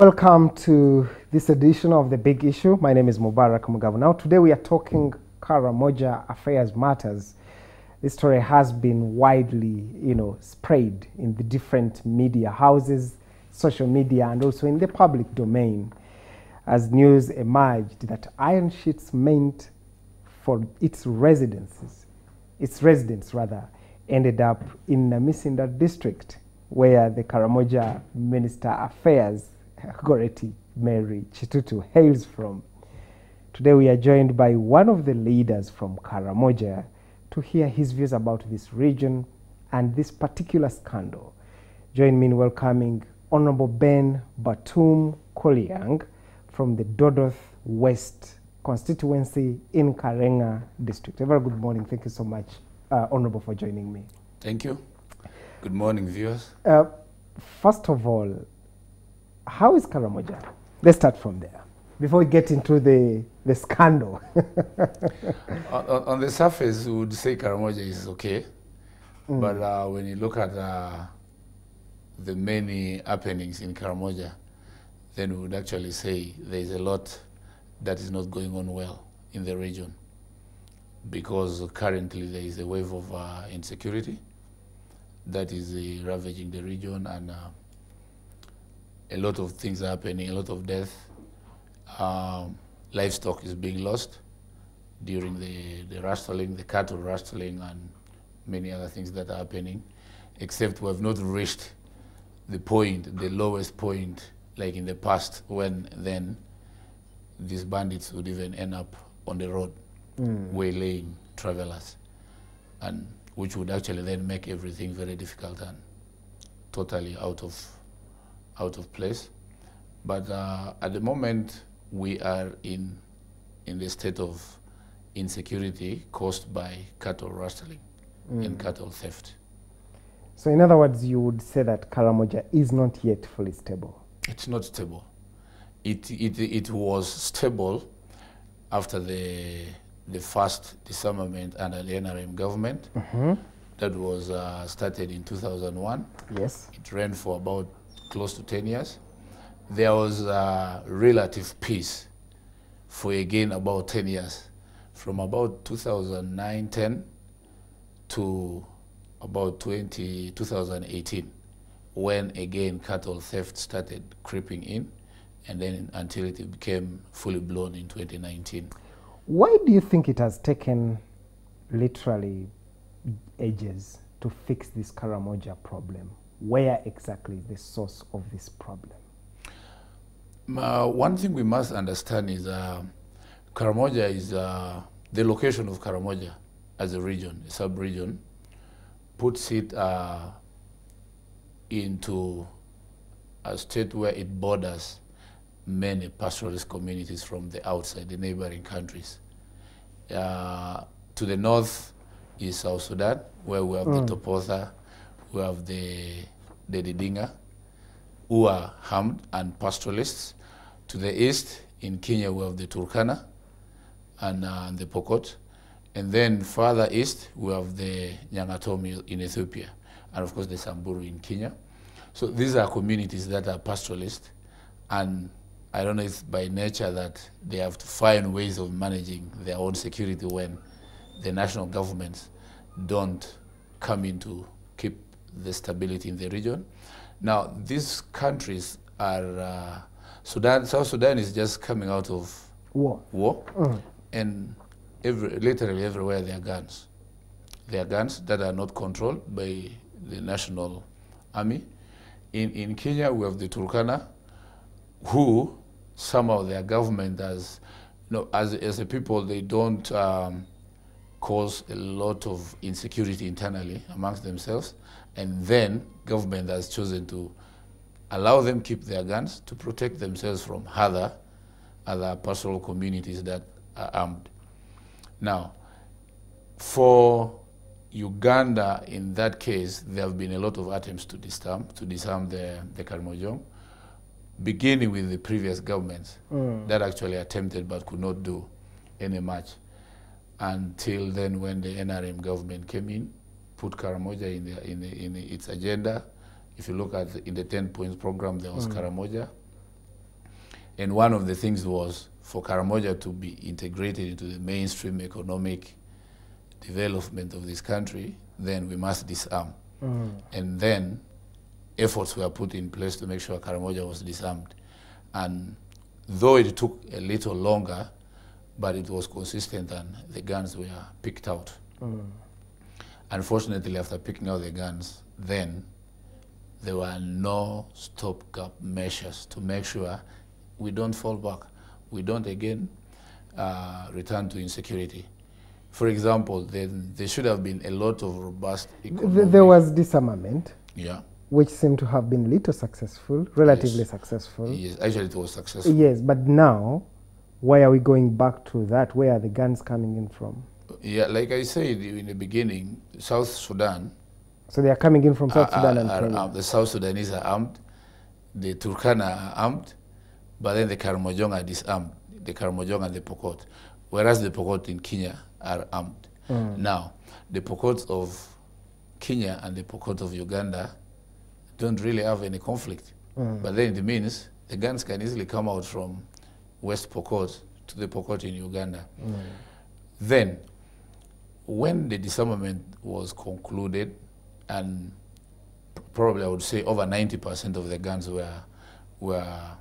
Welcome to this edition of The Big Issue. My name is Mubarak Mugavu. Now, today we are talking Karamoja Affairs Matters. This story has been widely, you know, sprayed in the different media houses, social media, and also in the public domain as news emerged that iron sheets meant for its residences, its residents rather, ended up in Namisindwa district where the Karamoja Minister Affairs, Goretti Mary Chitutu, hails from. Today we are joined by one of the leaders from Karamoja to hear his views about this region and this particular scandal. Join me in welcoming Honorable Ben Batum Koliang from the Dodoth West constituency in Karenga district. A very good morning. Thank you so much, uh, Honorable, for joining me. Thank you. Good morning, viewers. Uh, first of all, how is Karamoja? Let's start from there before we get into the, the scandal. on, on, the surface, we would say Karamoja is okay, but uh, when you look at uh, the many happenings in Karamoja, then we would actually say there is a lot that is not going on well in the region because currently there is a wave of uh, insecurity that is uh, ravaging the region and uh, a lot of things are happening, a lot of death. Um, livestock is being lost during the, the rustling, the cattle rustling, and many other things that are happening, except we have not reached the point, the lowest point, like in the past, when then these bandits would even end up on the road, waylaying travelers, and which would actually then make everything very difficult and totally out of out of place. But uh, at the moment, we are in in the state of insecurity caused by cattle rustling and cattle theft. so, in other words, you would say that Karamoja is not yet fully stable. It's not stable. It, it, it was stable after the, the first disarmament under the NRM government that was uh, started in 2001. Yes. It ran for about close to 10 years. There was relative peace for again about 10 years, from about 2009 10 to about 20, 2018, when again cattle theft started creeping in, and then until it became fully blown in 2019. Why do you think it has taken literally ages to fix this Karamoja problem? Where exactly is the source of this problem? Uh, one thing we must understand is uh, Karamoja is uh, the location of Karamoja as a region, a sub-region, puts it uh, into a state where it borders many pastoralist communities from the outside, the neighboring countries. Uh, to the north is South Sudan, where we have the Toposa, we have the, the Didinga, who are harmed and pastoralists. To the east, in Kenya, we have the Turkana and uh, the Pokot. And then further east, we have the Nyangatomi in Ethiopia, and of course the Samburu in Kenya. So these are communities that are pastoralist, and I don't know if by nature that they have to find ways of managing their own security when the national governments don't come in to keep the stability in the region. Now, these countries are uh, Sudan. South Sudan is just coming out of War. war, and every, literally everywhere there are guns. There are guns that are not controlled by the national army. In, in Kenya, we have the Turkana, who somehow their government has, you know, as, as a people, they don't um, cause a lot of insecurity internally amongst themselves, and then government has chosen to allow them keep their guns to protect themselves from other, other pastoral communities that are armed. Now, for Uganda, in that case, there have been a lot of attempts to disarm, to disarm the, the Karimojong, beginning with the previous governments mm. that actually attempted but could not do any much. Until then, when the NRM government came in, put Karamoja in, the, in, the, in its agenda. If you look at the, in the 10 points program, there was mm. Karamoja And one of the things was for Karamoja to be integrated into the mainstream economic development of this country, then we must disarm. Mm. And then efforts were put in place to make sure Karamoja was disarmed. And though it took a little longer, but it was consistent and the guns were picked out. Mm. Unfortunately, after picking out the guns, then there were no stopgap measures to make sure we don't fall back. We don't again uh, return to insecurity. For example, then there should have been a lot of robust economic. there was disarmament, yeah. which seemed to have been little successful, relatively Yes. successful. Yes, actually, it was successful. Yes, but now, why are we going back to that? Where are the guns coming in from? Yeah, like I said in the beginning, South Sudan, So they are coming in from uh, South are- Sudan uh, and are armed. the South Sudanese are armed, the Turkana are armed, but then the Karamojong are disarmed, the Karamojong and the Pokot, whereas the Pokot in Kenya are armed. Mm. Now, the Pokot of Kenya and the Pokot of Uganda don't really have any conflict. Mm. But then it means the guns can easily come out from West Pokot to the Pokot in Uganda. Mm. Then, when the disarmament was concluded, and probably I would say over 90% of the guns were, were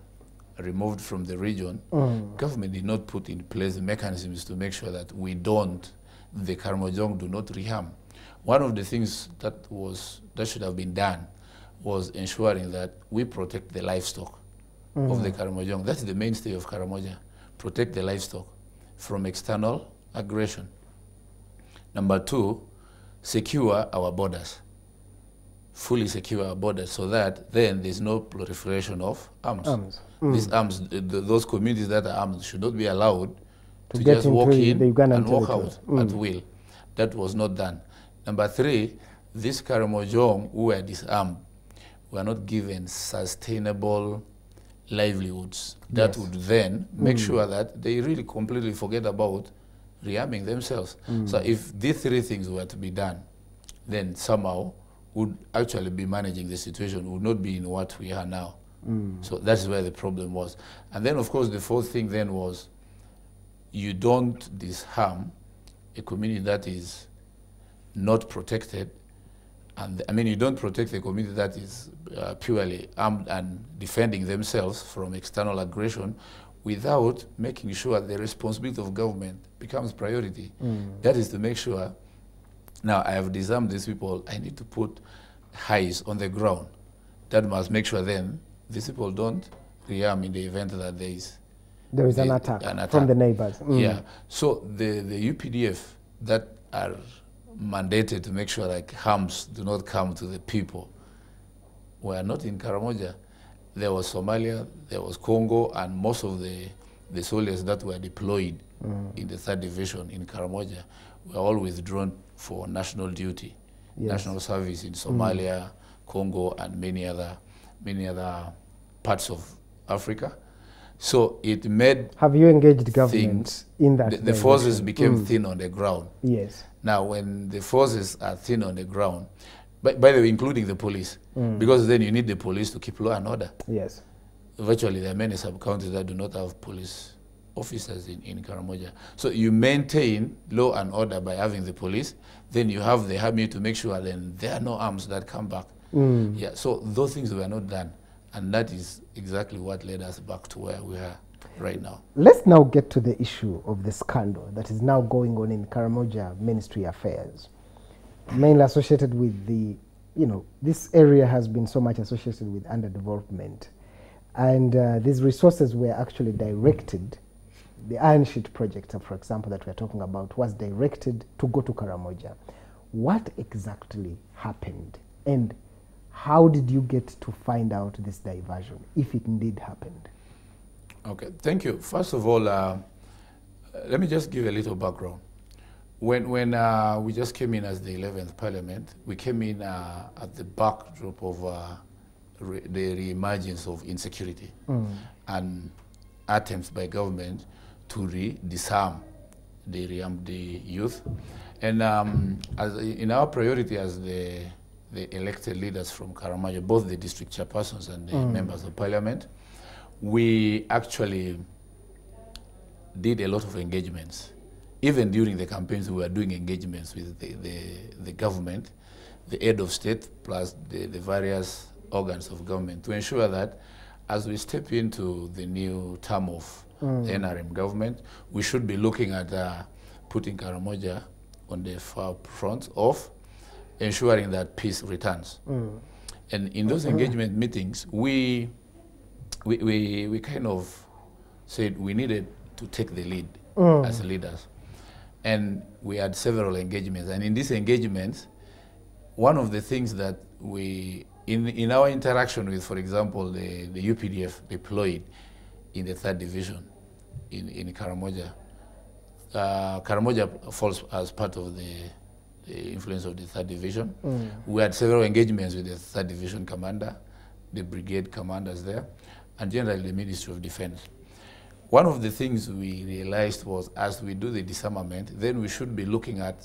removed from the region, mm. government did not put in place the mechanisms to make sure that we don't, the Karamojong do not reharm. One of the things that was that should have been done was ensuring that we protect the livestock of the mm. Karamojong. That's the mainstay of Karamoja. Protect the livestock from external aggression. Number two, secure our borders. Fully secure our borders so that then there's no proliferation of arms. Arms. These mm. arms, th- th- those communities that are armed should not be allowed To to, get just walk in and walk out at mm. will. That was not done. Number three, these Karamojong who were disarmed were not given sustainable livelihoods that Yes. would then make mm. sure that they really completely forget about rearming themselves. So if these three things were to be done, then somehow would actually be managing the situation, would not be in what we are now. So that's where the problem was. And then, of course, the fourth thing then was you don't disarm a community that is not protected. And I mean, you don't protect a community that is uh, purely armed and defending themselves from external aggression without making sure the responsibility of government becomes priority. That is to make sure now I have disarmed these people, I need to put highs on the ground. That must make sure then these people don't rearm in the event that there is There is an attack, an from the neighbors. Mm. yeah. So the, the UPDF that are mandated to make sure like harms do not come to the people were not in Karamoja. There was Somalia, there was Congo, and most of the, the soldiers that were deployed in the third division in Karamoja were all withdrawn for national duty, Yes. national service in Somalia, Congo, and many other, many other parts of Africa. So it made Have you engaged government in that? the, the forces became Mm. thin on the ground. Yes. Now, when the forces are thin on the ground, by, by the way, including the police, Mm. because then you need the police to keep law and order. Yes. Virtually, there are many sub-counties that do not have police officers in, in Karamoja. So you maintain law and order by having the police, then you have the army to make sure then there are no arms that come back. Mm. Yeah, so those things were not done. And that is exactly what led us back to where we are right now. Let's now get to the issue of the scandal that is now going on in Karamoja Ministry Affairs, mainly associated with the, you know, this area has been so much associated with underdevelopment. And uh, these resources were actually directed, the Iron Sheet project, uh, for example, that we're talking about, was directed to go to Karamoja. What exactly happened? And how did you get to find out this diversion, if it indeed happened? Okay, thank you. First of all, uh, let me just give a little background. When, when uh, we just came in as the 11th Parliament, we came in uh, at the backdrop of uh, re- the re-emergence of insecurity and attempts by government to re-disarm the, rearm the youth. And um, as in our priority as the, the elected leaders from Karamoja, both the district chairpersons and the members of parliament, we actually did a lot of engagements. Even during the campaigns, we were doing engagements with the, the, the government, the head of state, plus the, the various organs of government to ensure that as we step into the new term of Mm. the NRM government, we should be looking at uh, putting Karamoja on the far front of ensuring that peace returns. Mm. And in those engagement meetings, we, we, we, we kind of said we needed to take the lead mm. as leaders. And we had several engagements. And in these engagements, one of the things that we, in, in our interaction with, for example, the, the UPDF deployed in the third division in, in Karamoja, uh, Karamoja falls as part of the, the influence of the third division. We had several engagements with the third division commander, the brigade commanders there, and generally the Ministry of Defense. One of the things we realized was as we do the disarmament, then we should be looking at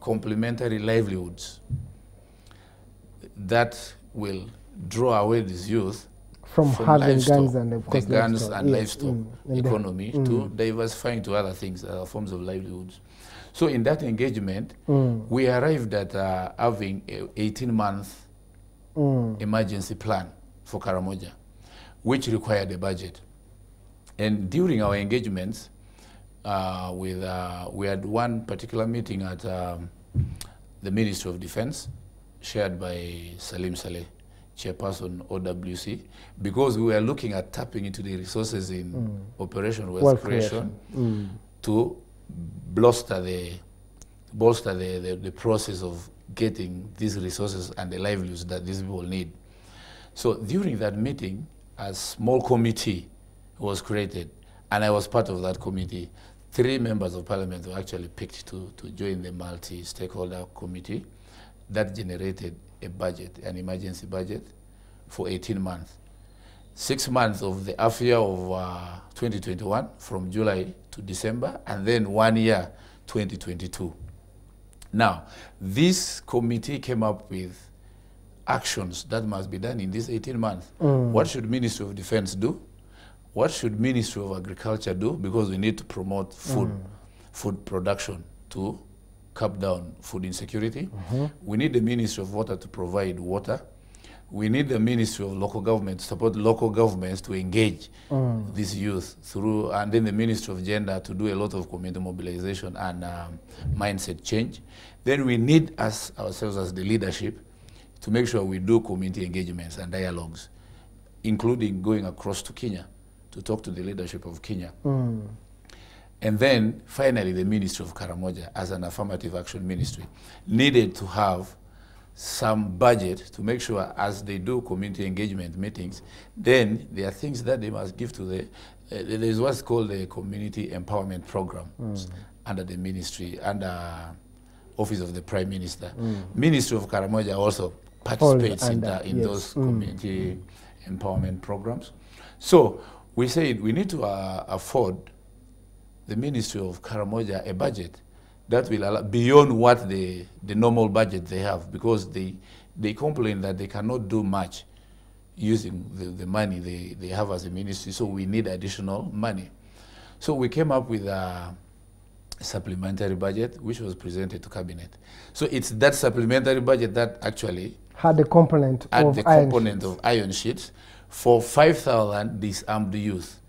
complementary livelihoods that will draw away these youth From having livestock, guns and, course, guns livestock. and Yes, livestock mm, and economy to diversifying to other things, other forms of livelihoods. So in that engagement, Mm. we arrived at uh, having a 18 month Mm. emergency plan for Karamoja, which required a budget. And during our engagements, uh, with, uh, we had one particular meeting at um, the Ministry of Defense, shared by Salim Saleh, chairperson OWC, because we were looking at tapping into the resources in Operation Wealth, Wealth Creation, Mm. to bolster the bolster the, the, the process of getting these resources and the livelihoods that these people need. So during that meeting, a small committee was created, and I was part of that committee. Three members of parliament were actually picked to, to join the multi-stakeholder committee that generated a budget, an emergency budget, for 18 months. Six months of the half year of uh, 2021, from July to December, and then one year, 2022. Now, this committee came up with actions that must be done in these 18 months. What should Ministry of Defense do? What should Ministry of Agriculture do? Because we need to promote food, food production to cut down food insecurity. We need the Ministry of Water to provide water. We need the Ministry of Local Government to support local governments to engage these youth through, and then the Ministry of Gender to do a lot of community mobilization and um, mindset change. Then we need us ourselves as the leadership to make sure we do community engagements and dialogues, including going across to Kenya to talk to the leadership of Kenya. Mm. And then finally, the Ministry of Karamoja, as an affirmative action ministry, needed to have some budget to make sure as they do community engagement meetings, then there are things that they must give to the, uh, there's what's called the community empowerment program under the ministry, under office of the prime minister. Ministry of Karamoja also participates in, under, that, in yes. those Mm. community empowerment programs. So we said we need to uh, afford the Ministry of Karamoja a budget that will allow, beyond what the, the normal budget they have, because they, they complain that they cannot do much using the, the money they, they have as a ministry, so we need additional money. So we came up with a supplementary budget, which was presented to cabinet. So it's that supplementary budget that actually Had a component add of the component sheets. of iron sheets for 5,000 disarmed youth.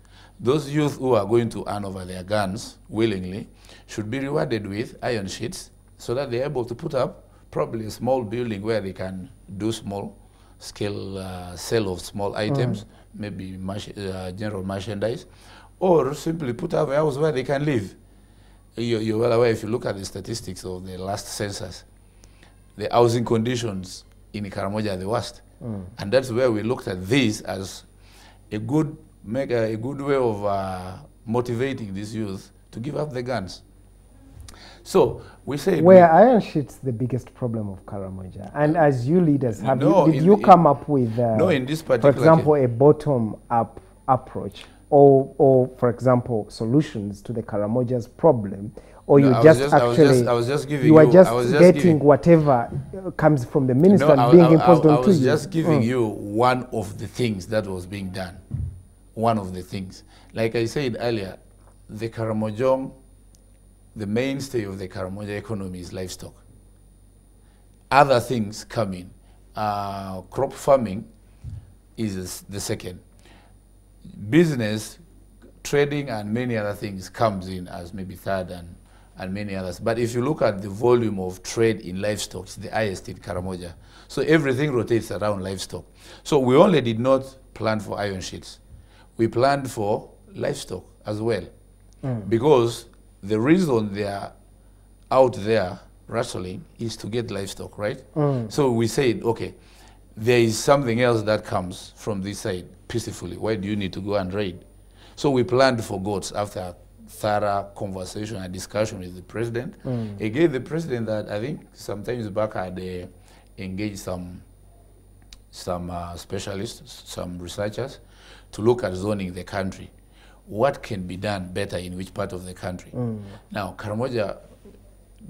Those youth who are going to hand over their guns willingly should be rewarded with iron sheets so that they're able to put up probably a small building where they can do small scale uh, sale of small items, maybe uh, general merchandise, or simply put up a house where they can live. You- You're well aware if you look at the statistics of the last census, the housing conditions in Karamoja are the worst. And that's where we looked at this as a good, make a, a good way of uh, motivating these youth to give up the guns. So we said, Were iron sheets the biggest problem of Karamoja? And as you leaders, have No, you, did you come up with, uh, no, in this particular, for example, a bottom-up approach, or, or for example, solutions to the Karamoja's problem, or No, you I was just just- I was actually just- I was just giving you are you- just just getting giving- whatever uh, comes from the minister no, and I, being I- imposed I- I onto was you. just giving Mm. you one of the things that was being done one of the things. Like I said earlier, the Karamojong, the mainstay of the Karamoja economy is livestock. Other things come in. Uh, crop farming is the second. Business, trading, and many other things comes in as maybe third and, and many others. But if you look at the volume of trade in livestock, it's the highest in Karamoja. So everything rotates around livestock. So we only did not plan for iron sheets. We planned for livestock as well. Because the reason they are out there wrestling is to get livestock, right? So we said, okay, there is something else that comes from this side peacefully. Why do you need to go and raid? So we planned for goats after a thorough conversation and discussion with the president. Again, the president that I think sometimes back had uh, engaged some some uh, specialists, some researchers, to look at zoning the country. What can be done better in which part of the country? Now, Karamoja,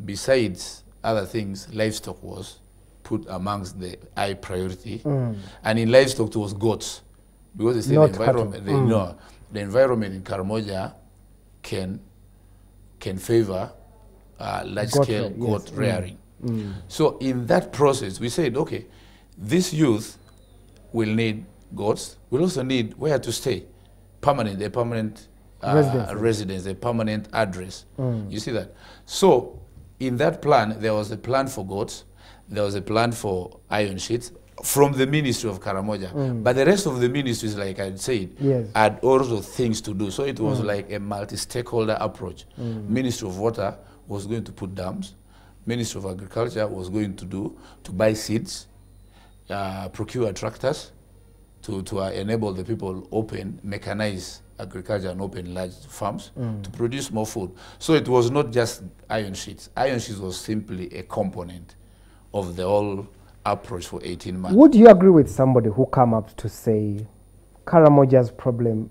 besides other things, livestock was put amongst the high priority. And in livestock, it was goats. Because they say Not the environment, the, no, the environment in Karamoja can, can favor uh, large Goat scale rear- goat yes. Mm. rearing. So in that process, we said, okay, this youth will need goats. We'll also need where to stay, permanent, a permanent uh, Residence. residence, a permanent address. You see that? So in that plan, there was a plan for goats, there was a plan for iron sheets from the Ministry of Karamoja. But the rest of the ministries, like I said, Yes. had also things to do. So it was like a multi-stakeholder approach. Ministry of Water was going to put dams. Ministry of Agriculture was going to do to buy seeds, uh, procure tractors, to, to uh, enable the people open, mechanize agriculture and open large farms to produce more food. So it was not just iron sheets. Iron sheets was simply a component of the whole approach for 18 months. Would you agree with somebody who come up to say Karamoja's problem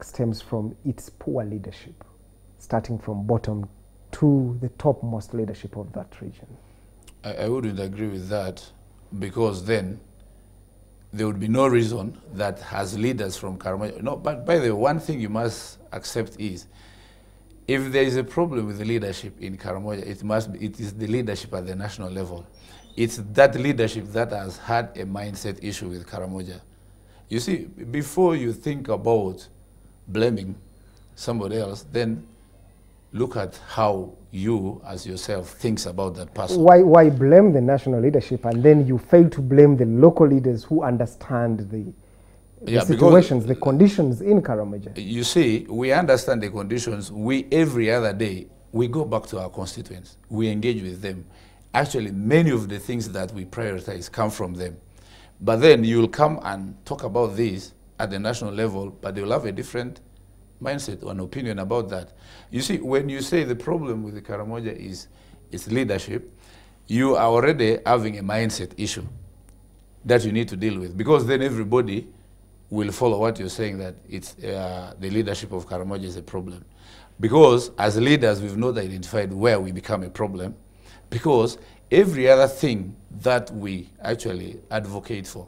stems from its poor leadership, starting from bottom to the topmost leadership of that region? I, I wouldn't agree with that because then there would be no reason that has leaders from Karamoja. No, but by the way, one thing you must accept is if there is a problem with the leadership in Karamoja, it must be, it is the leadership at the national level. It's that leadership that has had a mindset issue with Karamoja. You see, before you think about blaming somebody else, then look at how you as yourself thinks about that person. Why, why blame the national leadership and then you fail to blame the local leaders who understand the, the Yeah, situations, the conditions in Karamoja? You see, we understand the conditions. We every other day we go back to our constituents. We engage with them. Actually, many of the things that we prioritize come from them. But then you'll come and talk about this at the national level, but they'll have a different mindset or an opinion about that. You see, when you say the problem with the Karamoja is its leadership, you are already having a mindset issue that you need to deal with because then everybody will follow what you're saying that it's uh, the leadership of Karamoja is a problem. Because as leaders, we've not identified where we become a problem because every other thing that we actually advocate for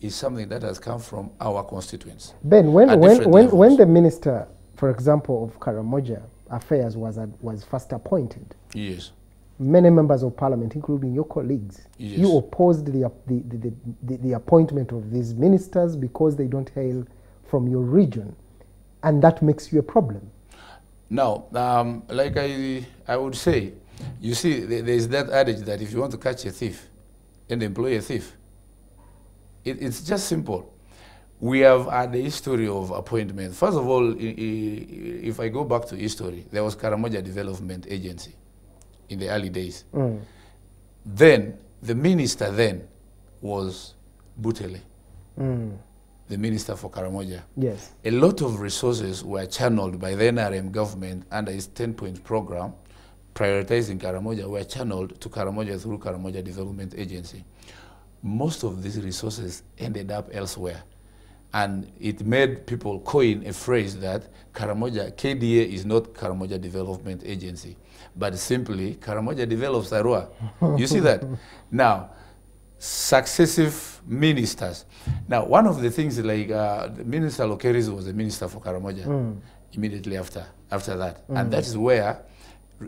is something that has come from our constituents. Ben, when, when, when, when the minister, for example, of Karamoja Affairs was, was first appointed, Yes. many members of parliament, including your colleagues, Yes. you opposed the, the, the, the, the, appointment of these ministers because they don't hail from your region. And that makes you a problem. Now, um, like I, I would say, you see, there there is that adage that if you want to catch a thief and employ a thief, it, it's just simple. We have had a history of appointments. First of all, if I go back to history, there was Karamoja Development Agency in the early days. Mm. Then, the minister then was Butele, Mm. the minister for Karamoja. Yes. A lot of resources were channeled by the NRM government under its 10 point program, prioritizing Karamoja, were channeled to Karamoja through Karamoja Development Agency. Most of these resources ended up elsewhere. And it made people coin a phrase that Karamoja, KDA is not Karamoja Development Agency, but simply Karamoja develops Arua. you see that? Now, successive ministers. Now, one of the things like uh, the Minister Lokeris was the minister for Karamoja immediately after after that, and that is where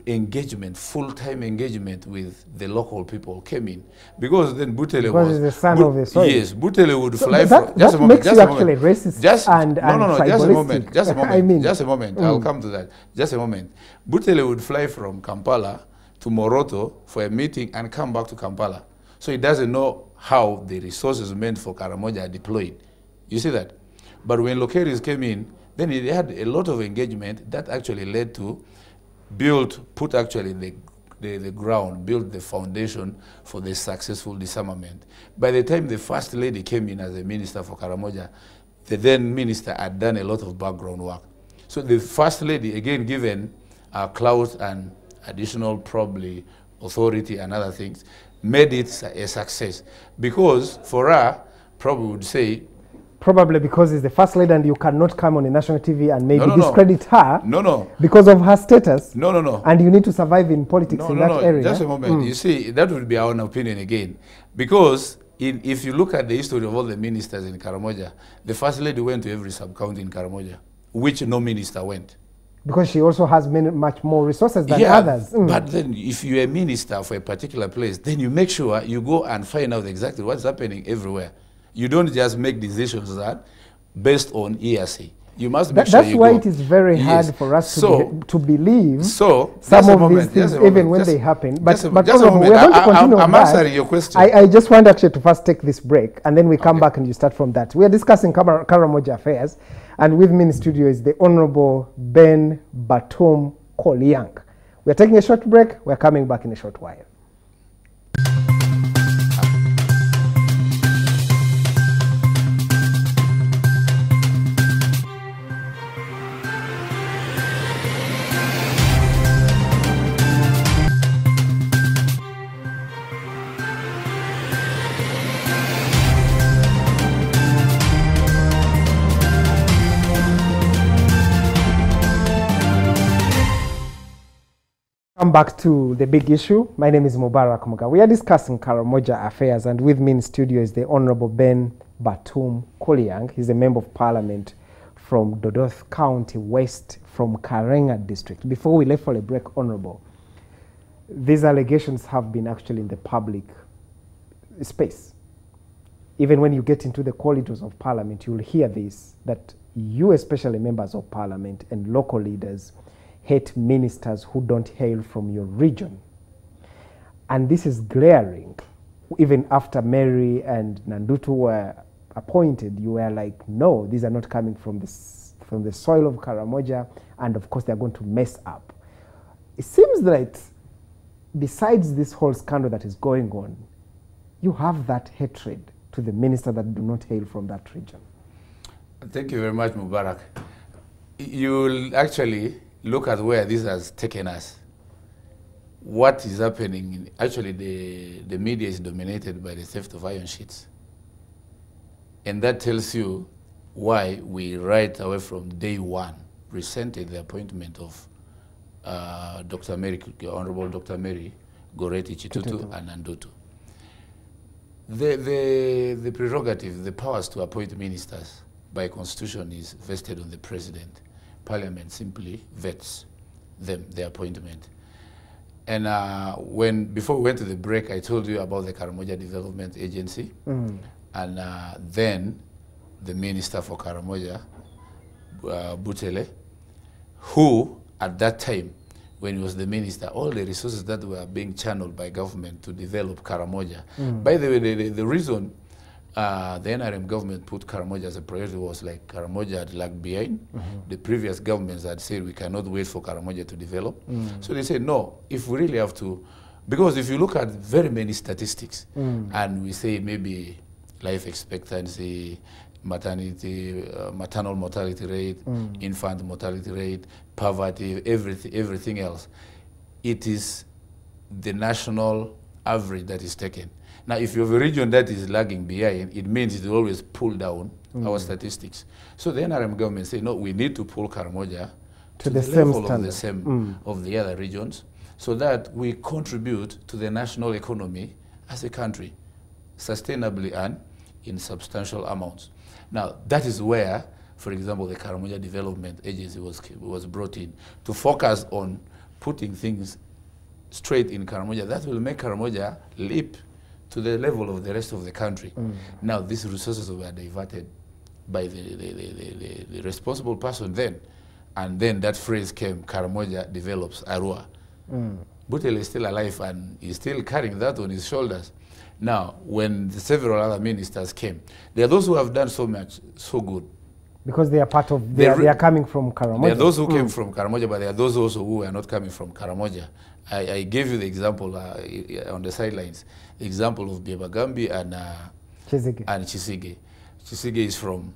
engagement, full-time engagement with the local people came in, because then Butele Because was the son of the soil. Yes, Butele would So fly that- from. Just that a moment. makes just you a moment. actually racist Just and- no, no, no. Just a moment. Just a I moment. I mean- just a moment. I'll mm. come to that. Just a moment. Butele would fly from Kampala to Moroto for a meeting and come back to Kampala. So he doesn't know how the resources meant for Karamoja are deployed. You see that? But when Lokeris came in, then he had a lot of engagement that actually led to build, put actually the, the, the ground, build the foundation for the successful disarmament. By the time the first lady came in as a minister for Karamoja, the then minister had done a lot of background work. So the first lady, again given uh, clout and additional probably authority and other things, made it a success. Because for her, probably would say, Probably because he's the first lady and you cannot come on a national TV and maybe no, no, no. discredit her no, no, because of her status. no, no, no. And you need to survive in politics No, in no, that no. area. Just a moment. You see, that would be our own opinion again. Because in, if you look at the history of all the ministers in Karamoja, the first lady went to every sub-county in Karamoja, which no minister went. Because she also has many, much more resources than others. Mm. But then if you're a minister for a particular place, then you make sure you go and find out exactly what's happening everywhere. You don't just make decisions that based on hearsay. You must make That- sure that's why go. it is very Yes. hard for us to, so, be, to believe So, some of moment, these things, just a moment, even when just- they happen. But, just a- but just a moment. we're going to I- I- continue I'm- on I'm answering your question. I, I just want actually to first take this break, and then we come Okay. back and you start from that. We are discussing Kara- Karamoja affairs, and with me in studio is the Honorable Ben Batum Koliang. We are taking a short break. We're coming back in a short while. Come back to the big issue. My name is Mubarak Muga. We are discussing Karamoja affairs, and with me in studio is the Honorable Ben Batum Koliang. He's a member of parliament from Dodoth County West from Karenga district. Before we left for a break, Honorable, these allegations have been actually in the public space. Even when you get into the corridors of parliament, you'll hear this that you, especially members of parliament and local leaders, hate ministers who don't hail from your region. And this is glaring. Even after Mary and Nandutu were appointed, you were like, no, these are not coming from, this, from the soil of Karamoja, and of course they're going to mess up. It seems that besides this whole scandal that is going on, you have that hatred to the minister that do not hail from that region. Thank you very much, Mubarak. You'll actually look at where this has taken us. What is happening? Actually, the, the media is dominated by the theft of iron sheets. And that tells you why we, right away from day one, resented the appointment of uh, Dr. Mary, Honorable Dr. Mary Goretti Chitutu and Nandutu. The, the, the prerogative, the powers to appoint ministers by constitution is vested on the president. Parliament simply vets them, the appointment. And uh, when, before we went to the break, I told you about the Karamoja Development Agency. And uh, then the minister for Karamoja, uh, Butele, who at that time, when he was the minister, all the resources that were being channeled by government to develop Karamoja. By the way, the, the, the reason uh, the NRM government put Karamoja as a priority was like Karamoja had lagged behind. The previous governments had said we cannot wait for Karamoja to develop. So they said, no, if we really have to, because if you look at very many statistics, and we say maybe life expectancy, maternity, uh, maternal mortality rate, infant mortality rate, poverty, everything, everything else, it is the national average that is taken. Now, if you have a region that is lagging behind, it means it will always pull down mm. our statistics. So the NRM government say, no, we need to pull Karamoja To the same level of the same mm. of the other regions, so that we contribute to the national economy as a country. sustainably and in substantial amounts. Now, that is where, for example, the Karamoja Development Agency was, was brought in to focus on putting things straight in Karamoja. That will make Karamoja leap to the level of the rest of the country. Mm. Now, these resources were diverted by the, the, the, the, responsible person then. And then that phrase came, Karamoja develops Arua. Mm. Butel is still alive and he's still carrying that on his shoulders. Now, when the several other ministers came, there are those who have done so much, so good. Because they are part of, they, are, they are coming from Karamoja. There are those who mm. came from Karamoja, but there are those also who are not coming from Karamoja. I, I gave you the example uh, on the sidelines, example of Byabagambi and, uh, Chizike. and Chisige. Chisige is from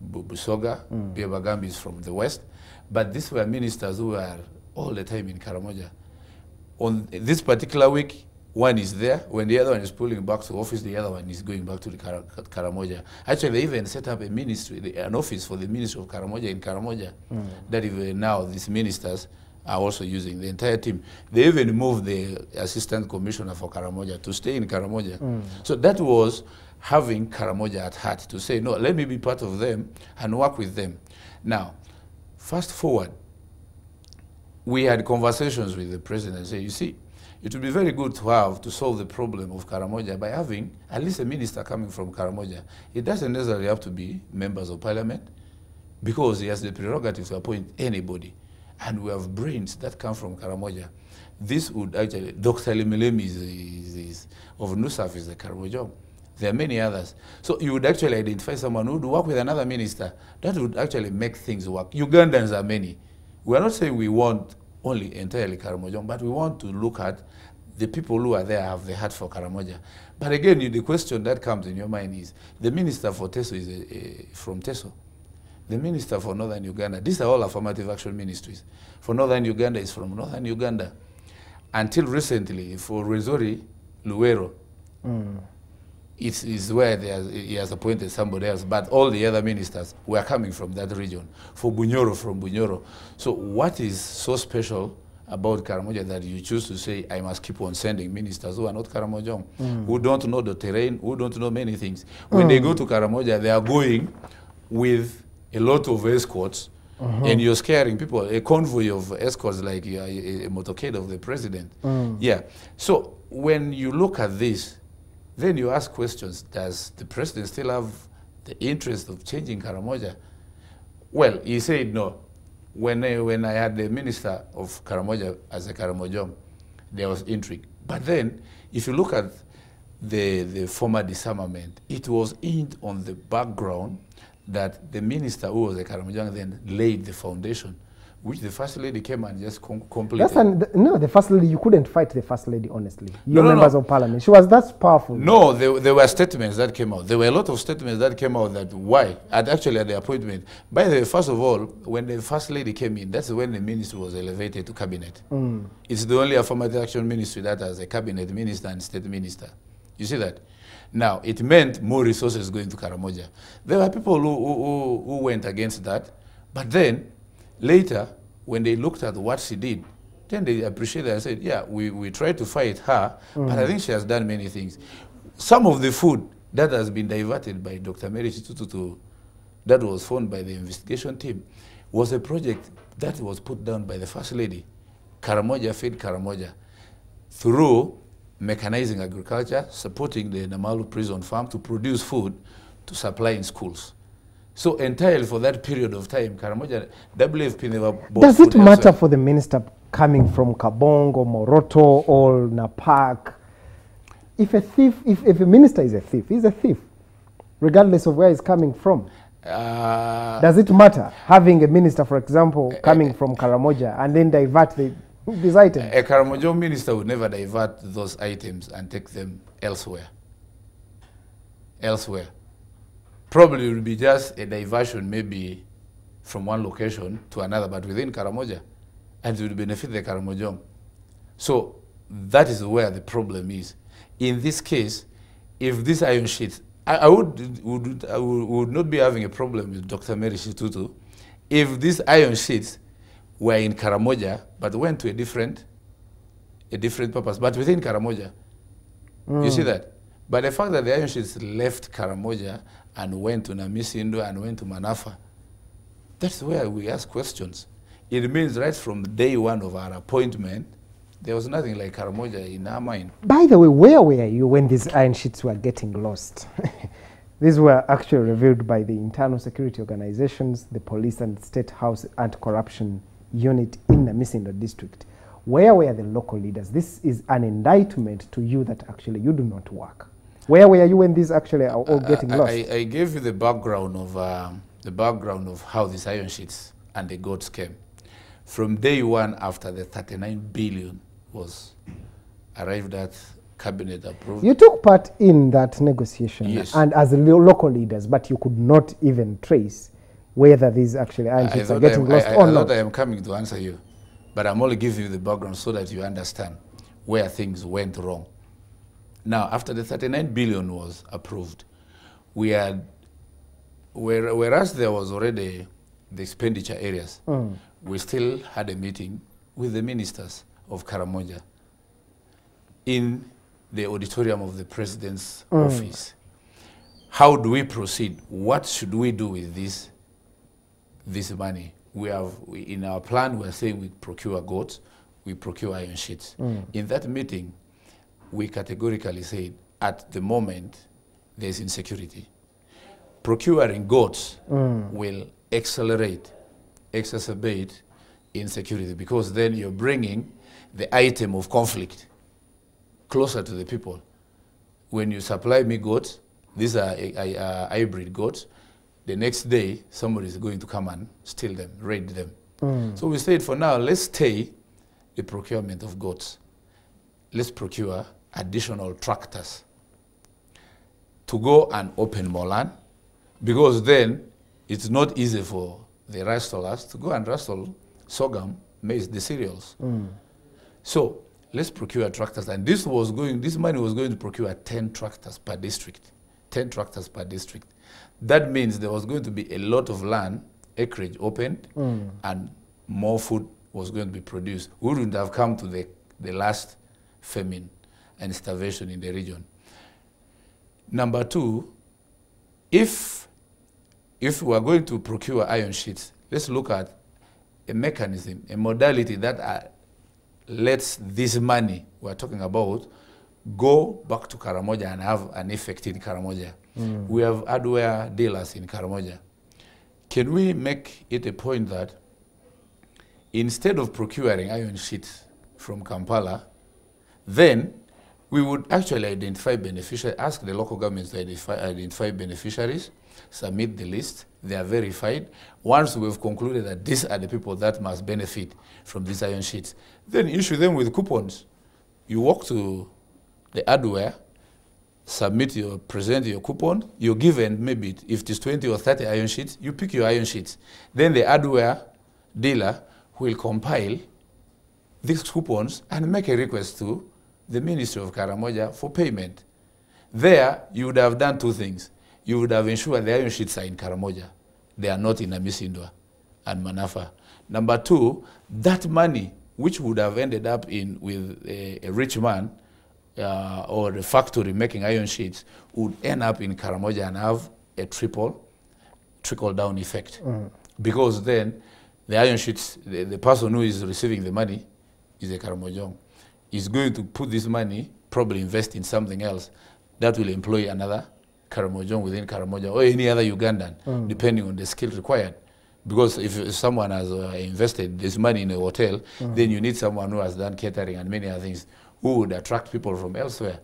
Bu- Busoga, Byabagambi is from the west, but these were ministers who were all the time in Karamoja. On this particular week, one is there. When the other one is pulling back to office, the other one is going back to the Kara- Karamoja. Actually, they even set up a ministry, an office for the Ministry of Karamoja in Karamoja. That even now these ministers are also using the entire team. They even moved the assistant commissioner for Karamoja to stay in Karamoja. Hmm. So that was having Karamoja at heart to say, no, let me be part of them and work with them. Now, fast forward, we had conversations with the president say, you see, it would be very good to have to solve the problem of Karamoja by having at least a minister coming from Karamoja. It doesn't necessarily have to be members of parliament because he has the prerogative to appoint anybody. And we have brains that come from Karamoja. This would actually, Dr. Limilemi is, is, is, of NUSAF is a Karamoja. There are many others. So you would actually identify someone who would work with another minister. That would actually make things work. Ugandans are many. We are not saying we want only entirely Karamojong, but we want to look at the people who are there have the heart for Karamoja. But again, the question that comes in your mind is, the minister for Teso is a, a, from Teso. The minister for Northern Uganda, these are all affirmative action ministries. For Northern Uganda is from Northern Uganda. Until recently, for Rwenzori Luwero, hmm. it is where has, he has appointed somebody else, but all the other ministers were coming from that region. For Bunyoro, from Bunyoro. So what is so special about Karamoja that you choose to say, I must keep on sending ministers who are not Karamojong, hmm. who don't know the terrain, who don't know many things. When hmm. they go to Karamoja, they are going with a lot of escorts, uh-huh. and you're scaring people. A convoy of escorts like a, a motorcade of the president. Mm. Yeah. So when you look at this, then you ask questions. Does the president still have the interest of changing Karamoja? Well, he said no. When I, when I had the minister of Karamoja as a Karamojom, there was intrigue. But then, if you look at the, the former disarmament, it was in on the background that the minister who was a Karamojong then laid the foundation, which the first lady came and just com- completed. That's an, no, the first lady, you couldn't fight the first lady, honestly. No, Your no, no. members of parliament. She was that powerful. No, there, there were statements that came out. There were a lot of statements that came out that why, at actually at the appointment. By the way, first of all, when the first lady came in, that's when the ministry was elevated to cabinet. Mm. It's the only affirmative action ministry that has a cabinet minister and state minister. You see that? Now, it meant more resources going to Karamoja. There were people who, who, who, went against that, but then later, when they looked at what she did, then they appreciated and said, yeah, we, we tried to fight her, but I mm. think she has done many things. Some of the food that has been diverted by Dr. Mary Chitutu to, that was found by the investigation team, was a project that was put down by the First Lady, Karamoja Feed Karamoja, through mechanizing agriculture, supporting the Namalu prison farm to produce food to supply in schools. So entirely for that period of time, Karamoja, WFP never bought Does it matter for the minister coming from Kaabong or Moroto or Napak? If a thief, if, if a minister is a thief, he's a thief, regardless of where he's coming from. Uh, Does it matter having a minister, for example, coming from Karamoja and then divert the, these items? a Karamojo minister would never divert those items and take them elsewhere. Elsewhere. Probably it would be just a diversion, maybe from one location to another, but within Karamoja, and it would benefit the Karamojong. So that is where the problem is. In this case, if this iron sheet, I, I would, would, I would, would not be having a problem with Dr. Mary Shitutu if these iron sheets were in Karamoja but went to a different, a different purpose, but within Karamoja. You see mm. that? But the fact that the iron sheets left Karamoja and went to Namisindwa and went to Manafwa, that's where we ask questions. It means right from day one of our appointment, there was nothing like Karamoja in our mind. By the way, where were you when these iron sheets were getting lost? these were actually revealed by the internal security organizations, the police and state house anti-corruption unit in Namisindwa district. Where were the local leaders? This is an indictment to you that actually you do not work. Where were you when these actually are all getting I, lost? I, I gave you the background of um, the background of how these iron sheets and the goats came. From day one, after the 39 billion was arrived at, cabinet approved. You took part in that negotiation Yes. and as lo- local leaders, but you could not even trace whether these actually iron are getting lost I, or I not. I am coming to answer you, but I'm only giving you the background so that you understand where things went wrong. Now, after the 39 billion was approved, we had, where, whereas there was already the expenditure areas, Mm. we still had a meeting with the ministers of Karamoja in the auditorium of the president's Mm. office. How do we proceed? What should we do with this, this money? We have, we, in our plan, we're saying we procure goats, we procure iron sheets. Mm. In that meeting, we categorically said, at the moment, there's insecurity. Procuring goats mm. will accelerate, exacerbate insecurity because then you're bringing the item of conflict closer to the people. When you supply me goats, these are a, a hybrid goats, the next day somebody is going to come and steal them, raid them. Hmm. So we said for now, let's stay the procurement of goats. Let's procure additional tractors to go and open more land because then it's not easy for the rustlers to go and rustle sorghum, maize, the cereals. Hmm. So let's procure tractors. And this was going, this money was going to procure 10 tractors per district. 10 tractors per district. That means there was going to be a lot of land, acreage opened, and more food was going to be produced. We wouldn't have come to the, the last famine and starvation in the region. Number two, if, if we are going to procure iron sheets, let's look at a mechanism, a modality that uh, lets this money we're talking about go back to Karamoja and have an effect in Karamoja. Hmm. We have hardware dealers in Karamoja. Can we make it a point that instead of procuring iron sheets from Kampala, then we would actually identify beneficiaries, ask the local governments to identify, identify beneficiaries, submit the list, they are verified. Once we've concluded that these are the people that must benefit from these iron sheets, then issue them with coupons. You walk to the hardware, submit your, present your coupon, you're given maybe, if it is 20 or 30 iron sheets, you pick your iron sheets. Then the hardware dealer will compile these coupons and make a request to the Ministry of Karamoja for payment. There, you would have done two things. You would have ensured the iron sheets are in Karamoja. They are not in Namisindwa and Manafwa. Number two, that money, which would have ended up in with a, a rich man uh, or a factory making iron sheets, would end up in Karamoja and have a triple trickle down effect. Because then the iron sheets, the, the person who is receiving the money is a Karamojong. Is going to put this money, probably invest in something else that will employ another Karamojong within Karamoja or any other Ugandan, depending on the skill required. Because if, if someone has uh, invested this money in a hotel, then you need someone who has done catering and many other things who would attract people from elsewhere,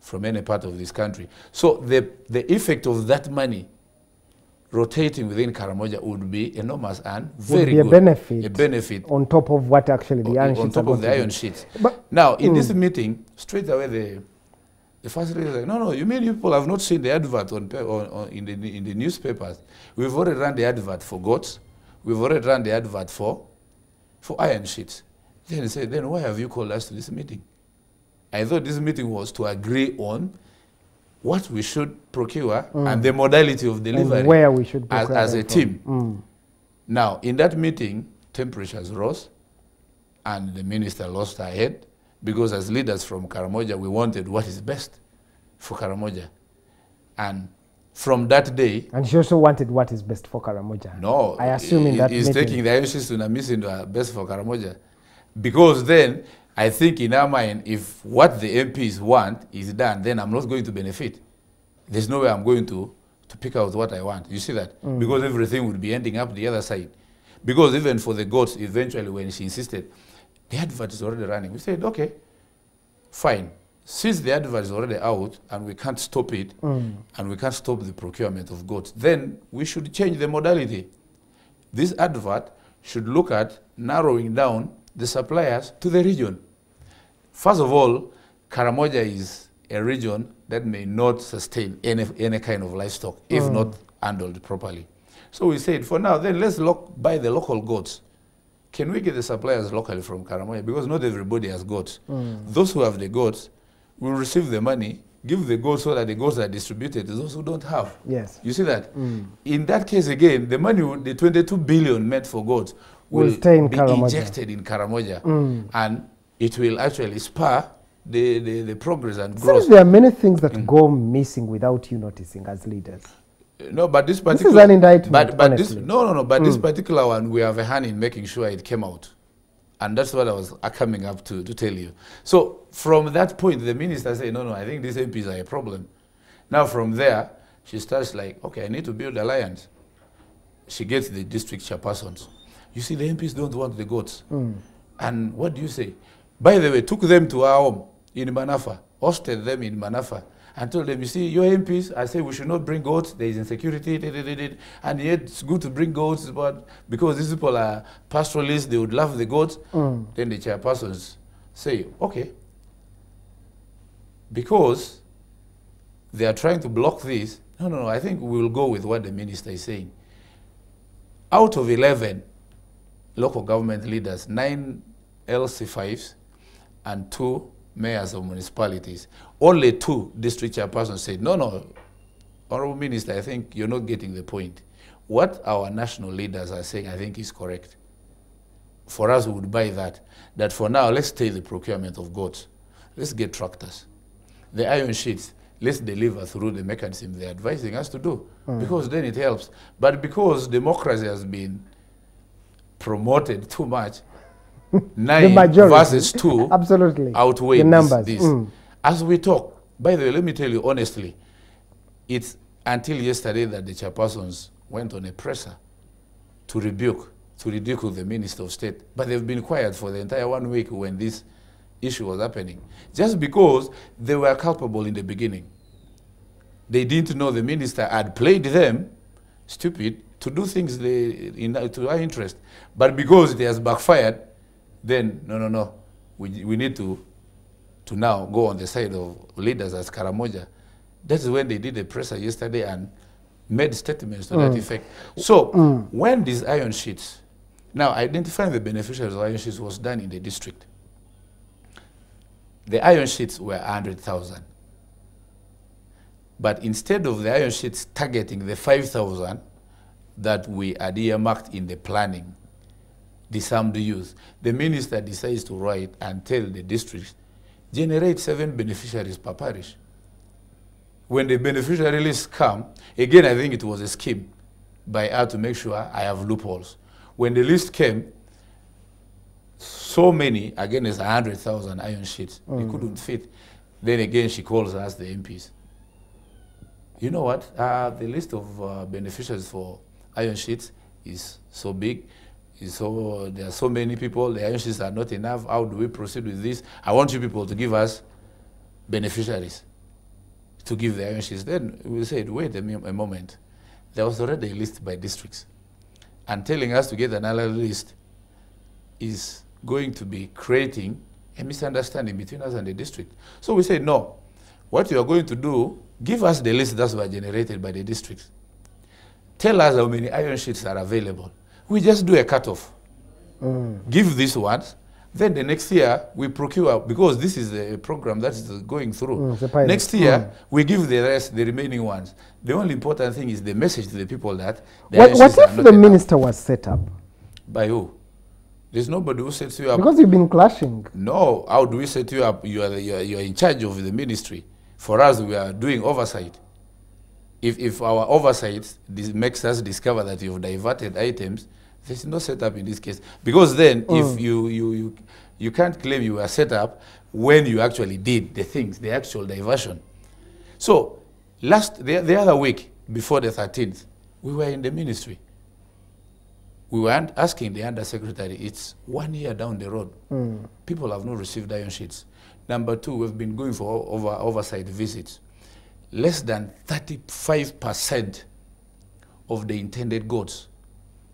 from any part of this country. So the, the effect of that money rotating within Karamoja would be enormous and very would be a good. benefit. A benefit on top of what actually the iron on top of the iron sheets. But- now, in this mm. meeting, straight away the the first lady like, no, no, you mean you people have not seen the advert on, on, on in the in the newspapers? We've already run the advert for goats. We've already run the advert for for iron sheets. Then he said, then why have you called us to this meeting? I thought this meeting was to agree on what we should procure and the modality of delivery and where we should as, as a from. team. Mm. Now, in that meeting, temperatures rose and the minister lost her head because, as leaders from Karamoja, we wanted what is best for Karamoja. And from that day, And she also wanted what is best for Karamoja. no, I assume in that he's meeting. taking the sheets to Namisindwa uh, best for Karamoja. Because then, I think in our mind, if what the MPs want is done, then I'm not going to benefit. There's no way I'm going to, to pick out what I want. You see that? Mm. Because everything would be ending up the other side. Because even for the goats, eventually, when she insisted, the advert is already running. We said, okay, fine. Since the advert is already out and we can't stop it, Mm. and we can't stop the procurement of goats, then we should change the modality. This advert should look at narrowing down the suppliers to the region. First of all, Karamoja is a region that may not sustain any, any kind of livestock if Mm. not handled properly. So we said, for now, then let's lock, buy the local goats. Can we get the suppliers locally from Karamoja? Because not everybody has goats. Mm. Those who have the goats will receive the money, give the goats so that the goats are distributed to those who don't have. Yes. You see that? Mm. In that case, again, the money, the 22 billion meant for goats, Will will, be Karamoja. injected in Karamoja, Mm. and it will actually spur the, the, the progress and Seems growth. there are many things that Mm. go missing without you noticing as leaders. No, but this particular this is an indictment, But, but this honestly. no, no, no. But this Mm. particular one, we have a hand in making sure it came out, and that's what I was uh, coming up to to tell you. So from that point, the minister said, "No, no, I think these MPs are a problem." Now from there, she starts like, "Okay, I need to build alliance." She gets the district chairpersons. You see, the MPs don't want the goats. Mm. And what do you say? By the way, took them to our home in Manafwa, hosted them in Manafwa, and told them, you see, your MPs, I say we should not bring goats, there is insecurity, da, da, da, da, and yet it's good to bring goats, but because these people are pastoralists, they would love the goats. Mm. Then the chairpersons say, okay, because they are trying to block this, no, no, no, I think we will go with what the minister is saying. Out of 11 local government leaders, nine LC5s and two mayors of municipalities, only two district chairpersons said, no, no, Honorable Minister, I think you're not getting the point. What our national leaders are saying, I think is correct. For us, we would buy that. That for now, let's take the procurement of goats. Let's get tractors. The iron sheets, let's deliver through the mechanism they're advising us to do. Hmm. Because then it helps. But because democracy has been promoted too much, The nine majority. versus two Absolutely. outweigh the this- numbers. this. Mm. As we talk, by the way, let me tell you honestly, it's until yesterday that the chairpersons went on a presser to rebuke, to ridicule the Minister of State. But they've been quiet for the entire one week when this issue was happening. Just because they were culpable in the beginning. They didn't know the minister had played them, stupid, to do things they, in, to our interest. But because it has backfired, then no, no, no. We, we need to, to now go on the side of leaders as Karamoja. That's when they did the presser yesterday and made statements to that mm. effect. So mm. when these iron sheets, now identifying the beneficiaries of iron sheets was done in the district. The iron sheets were 100,000. But instead of the iron sheets targeting the 5,000 that we had earmarked in the planning, disarmed youth, the minister decides to write and tell the district, generate seven beneficiaries per parish. When the beneficiary list come, again, I think it was a scheme by her to make sure I have loopholes. When the list came, so many against 100,000 iron sheets, it couldn't fit. Then again, she calls us, the MPs. You know what? Uh, the list of uh, beneficiaries for iron sheets is so big. So there are so many people. The sheets are not enough. How do we proceed with this? I want you people to give us beneficiaries to give the sheets. Then we said, wait a, a moment. There was already a list by districts, and telling us to get another list is going to be creating a misunderstanding between us and the district. So we said, no, what you are going to do, give us the list that were generated by the districts. Tell us how many iron sheets are available. We just do a cutoff. Mm. Give these ones. Then the next year we procure because this is a program that is going through. Mm, it's a pilot. next year Mm. we give the rest, the remaining ones. The only important thing is the message to the people that the What, what if the minister was set up? By who? There's nobody who sets you up. Because you've been clashing. No, how do we set you up? You are, the, you are, you are in charge of the ministry. For us, we are doing oversight. If, if our oversight dis- makes us discover that you've diverted items, there's no setup in this case. Because then, if mm. you, you, you, you can't claim you were set up when you actually did the things, the actual diversion. So, last, the, the other week, before the 13th, we were in the ministry. We were asking the undersecretary, it's one year down the road. Mm. People have not received iron sheets. Number two, we've been going for over, oversight visits. Less than 35% of the intended goods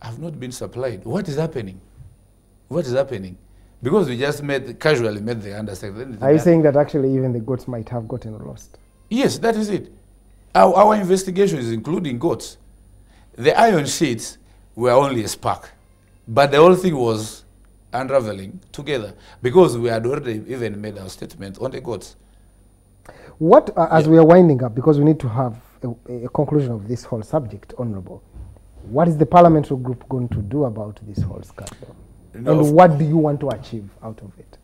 have not been supplied. What is happening? What is happening? Because we just made, casually made the undersecretary. Are you saying that actually even the goats might have gotten lost? Yes, that is it. Our, our investigation is including goats. The iron sheets were only a spark, but the whole thing was unraveling together because we had already even made our statement on the goats. What, uh, as Yeah. we are winding up, because we need to have a, a conclusion of this whole subject, Honorable, what is the parliamentary group going to do about this whole scandal? No, and what do you want to achieve out of it?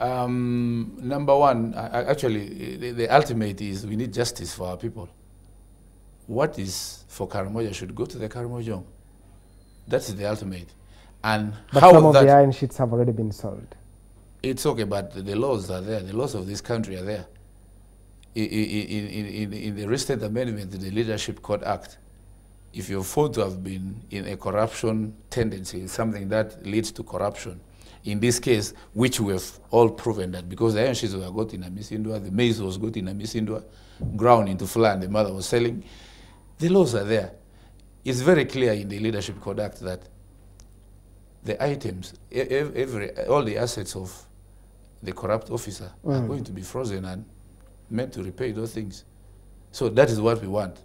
Um, number one, actually, the, the ultimate is we need justice for our people. What is for Karamoja should go to the Karamojong. That's the ultimate. And But how some of that, the iron sheets have already been sold. It's okay, but the laws are there. The laws of this country are there. In, in, in, in the recent amendment to the Leadership Code Act, if you're found to have been in a corruption tendency, something that leads to corruption, in this case, which we have all proven that because the sheets were got in Namisindwa, the maize was got in Namisindwa, ground into flour, and the mother was selling, the laws are there. It's very clear in the Leadership Code Act that the items, every, all the assets of the corrupt officer are going to be frozen and meant to repay those things. So that is what we want.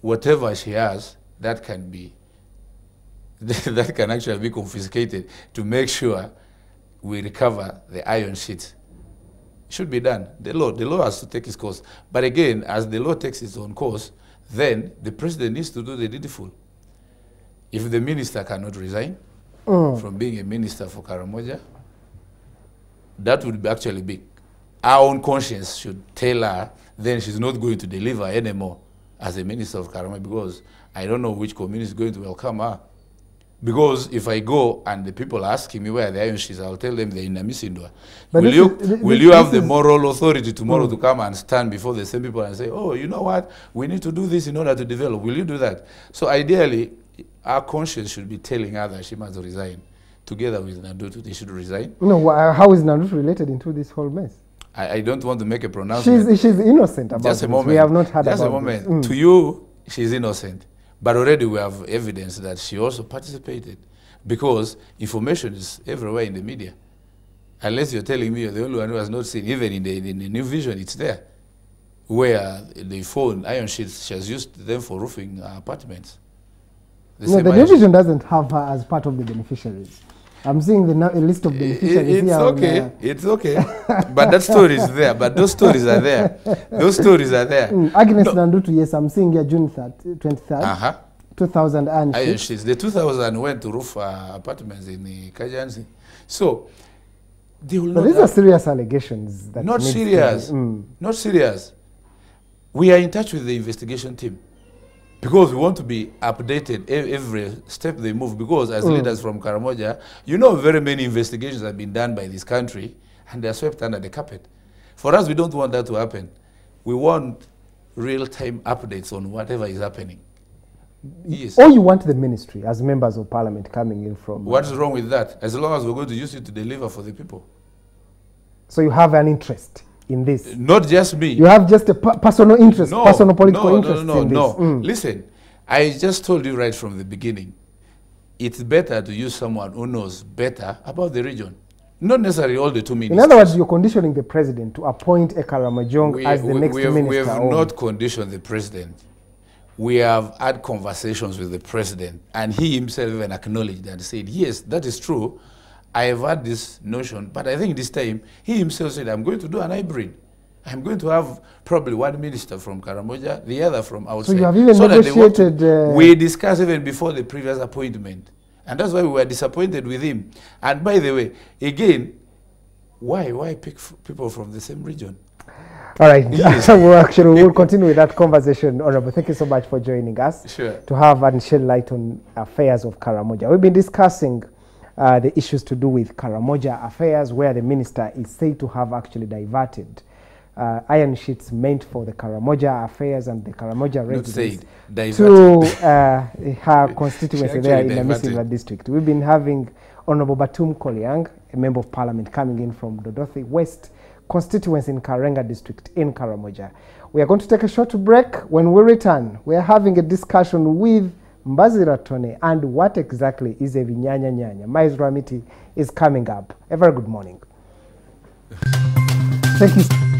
Whatever she has, that can be, that can actually be confiscated to make sure we recover the iron sheet. Should be done. The law, the law has to take its course. But again, as the law takes its own course, then the president needs to do the needful. If the minister cannot resign mm. from being a minister for Karamoja, that would be actually be our own conscience should tell her then she's not going to deliver anymore as a minister of Karama because I don't know which community is going to welcome her. Because if I go and the people are asking me where the iron sheets, I'll tell them they're in Namisindwa. But Will you, is- will you have the moral authority tomorrow to mm. come and stand before the same people and say, oh, you know what, we need to do this in order to develop. Will you do that? So ideally, our conscience should be telling her that she must resign. Together with Nandutu, they should resign. No, how is Nandutu related into this whole mess? I, I don't want to make a pronouncement. She's, she's innocent about Just a this. moment. We have not heard Just a moment. this. Mm. To you, she's innocent. But already we have evidence that she also participated because information is everywhere in the media. Unless you're telling me you're the only one who has not seen, even in the, in the new vision, it's there. Where the found iron sheets, she has used them for roofing apartments. The No, the iron division doesn't have her as part of the beneficiaries. I'm seeing the a list of beneficiaries it's here. on, okay. uh, It's okay. but that story is there. But those stories are there. Those stories are there. mm, Agnes Nandutu, yes, I'm seeing here June 3rd, 23rd, Uh huh. 2000 and Iron sheets. The 2000 went to roof uh, apartments in uh, Kajansi. So they will But these are serious allegations. That not needs to be- serious. mm. Not serious. We are in touch with the investigation team because we want to be updated every step they move. Because as mm. leaders from Karamoja, you know, very many investigations have been done by this country and they are swept under the carpet. For us, we don't want that to happen. We want real time updates on whatever is happening. Yes. Or you want the ministry as members of parliament coming in from. Uh, What's wrong with that? As long as we're going to use it to deliver for the people. So you have an interest in this. Not just me. You have just a personal interest, personal political no, interest no, no, in this. no. Mm. Listen, I just told you right from the beginning. It's better to use someone who knows better about the region, not necessarily all the two In other words, you're conditioning the president to appoint a Karamojong we, as the we- next we have, minister. we have of- not conditioned the president. We have had conversations with the president, and he himself even acknowledged and said, "Yes, that is true. I have had this notion, but I think this time he himself said, I'm going to do an hybrid. I'm going to have probably one minister from Karamoja, the other from outside. So you have even they want to- negotiated, uh, we discussed even before the previous appointment, and that's why we were disappointed with him. And by the way, again, why why pick f- people from the same region? All right. we'll actually we'll continue with that conversation, Honorable. Thank you so much for joining us Sure. to have and shed light on affairs of Karamoja. We've been discussing uh, the issues to do with Karamoja affairs, where the minister is said to have actually diverted uh, iron sheets meant for the Karamoja affairs and the Karamoja residents to uh, her constituency there in the diverted. District. We've been having Honorable Batum Kolyang, a member of parliament, coming in from Dodothi West constituency in Karenga district in Karamoja. We are going to take a short break. When we return, we are having a discussion with Mbazira Tony, and what exactly is a vinyanya nyanya. Mais Ramiti is coming up. A very good morning. Thank you.